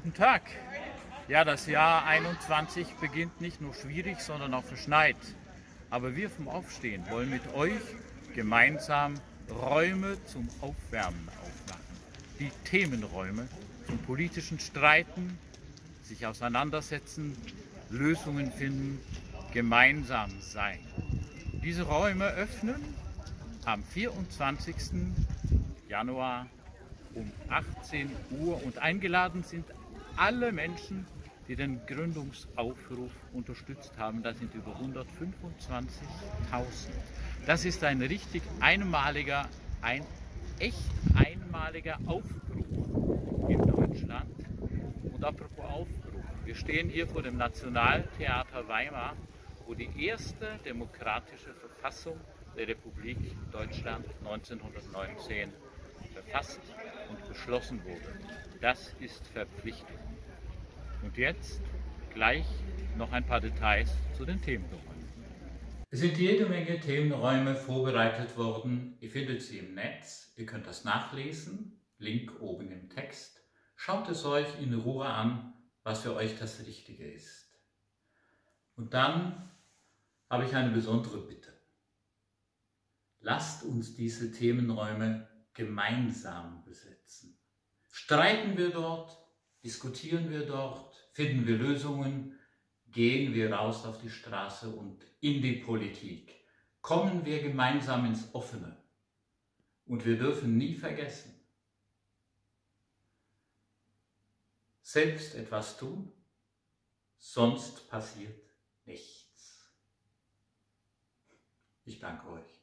Guten Tag. Ja, das Jahr 21 beginnt nicht nur schwierig, sondern auch verschneit. Aber wir vom Aufstehen wollen mit euch gemeinsam Räume zum Aufwärmen aufmachen. Die Themenräume zum politischen Streiten, sich auseinandersetzen, Lösungen finden, gemeinsam sein. Diese Räume öffnen am 24. Januar um 18 Uhr und eingeladen sind alle Menschen, die den Gründungsaufruf unterstützt haben. Das sind über 125.000. Das ist ein richtig einmaliger, ein echt einmaliger Aufruf in Deutschland. Und apropos Aufruf, wir stehen hier vor dem Nationaltheater Weimar, wo die erste demokratische Verfassung der Republik Deutschland 1919 verfasst und beschlossen wurde. Das ist Verpflichtung. Und jetzt gleich noch ein paar Details zu den Themenräumen. Es sind jede Menge Themenräume vorbereitet worden. Ihr findet sie im Netz. Ihr könnt das nachlesen. Link oben im Text. Schaut es euch in Ruhe an, was für euch das Richtige ist. Und dann habe ich eine besondere Bitte. Lasst uns diese Themenräume gemeinsam besetzen. Streiten wir dort, diskutieren wir dort, finden wir Lösungen, gehen wir raus auf die Straße und in die Politik. Kommen wir gemeinsam ins Offene. Und wir dürfen nie vergessen, selbst etwas tun, sonst passiert nichts. Ich danke euch.